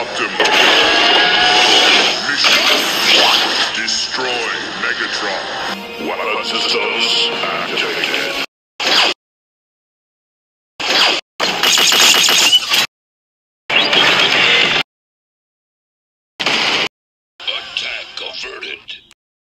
Optimus, Mission Destroy Megatron. Weapon systems activated. Uh,